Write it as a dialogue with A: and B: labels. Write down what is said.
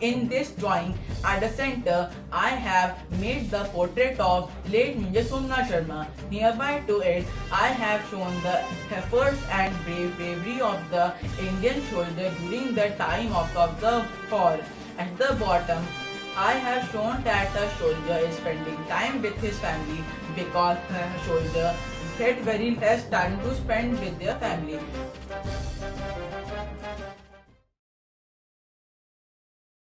A: In this drawing at the center, I have made the portrait of late Major Somnath Sharma. Nearby to it, I have shown the efforts and brave bravery of the Indian soldier during the time of, of the war. At the bottom, I have shown that the soldier is spending time with his family because the soldier get very less time to spend with their family.